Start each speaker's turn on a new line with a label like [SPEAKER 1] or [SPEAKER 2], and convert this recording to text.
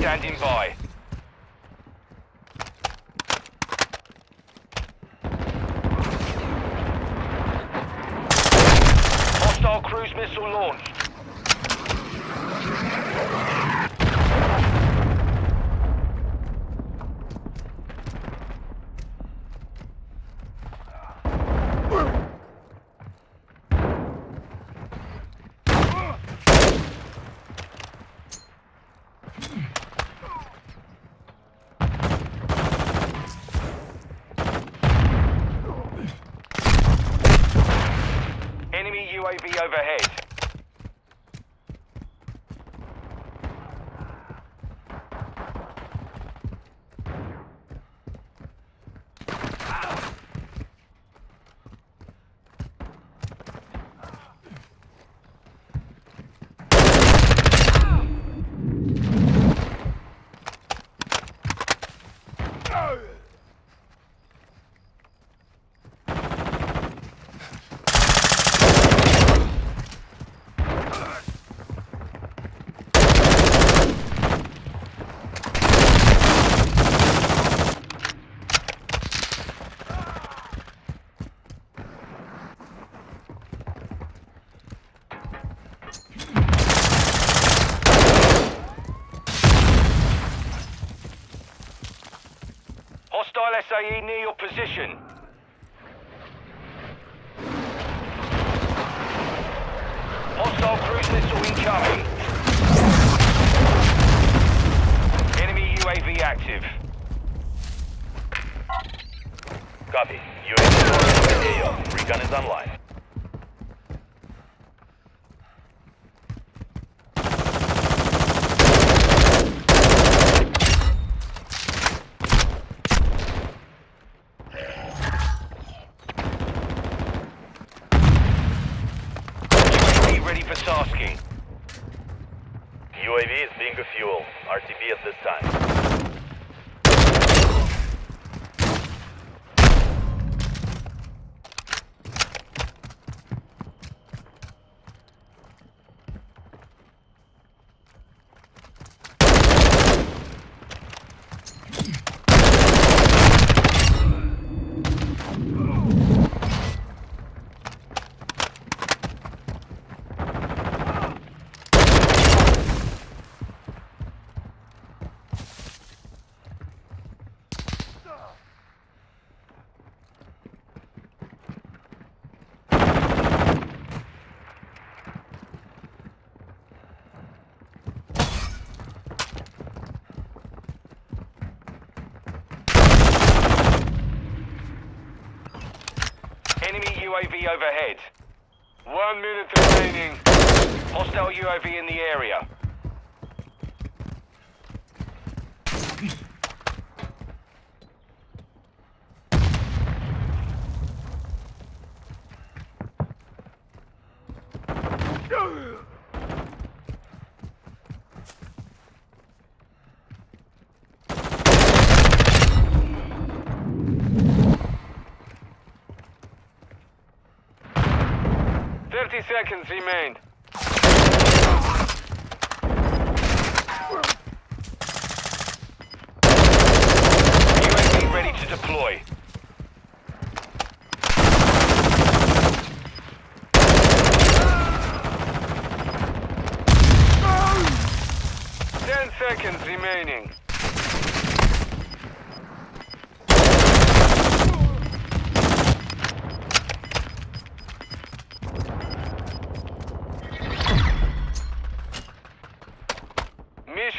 [SPEAKER 1] Standing by. Hostile cruise missile launched. Enemy UAV overhead. Hostile SAE near your position. Hostile cruise missile incoming. Enemy UAV active.
[SPEAKER 2] Copy. UAV AO. Recon is online.
[SPEAKER 1] UAV tasking.
[SPEAKER 2] UAV is bingo fuel. RTB at this time.
[SPEAKER 1] Enemy UAV overhead. One minute remaining. Hostile UAV in the area. Thirty seconds remain. UAV ready to deploy. Ten seconds remaining.